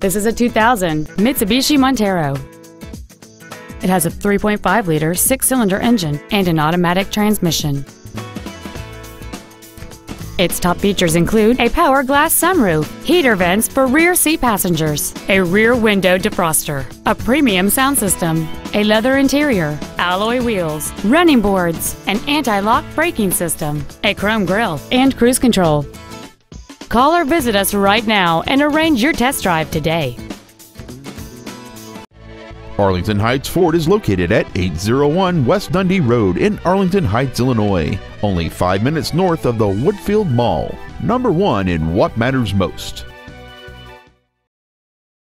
This is a 2000 Mitsubishi Montero. It has a 3.5-liter six-cylinder engine and an automatic transmission. Its top features include a power glass sunroof, heater vents for rear seat passengers, a rear window defroster, a premium sound system, a leather interior, alloy wheels, running boards, an anti-lock braking system, a chrome grille, and cruise control. Call or visit us right now and arrange your test drive today. Arlington Heights Ford is located at 801 West Dundee Road in Arlington Heights, Illinois, only five minutes north of the Woodfield Mall, number one in what matters most.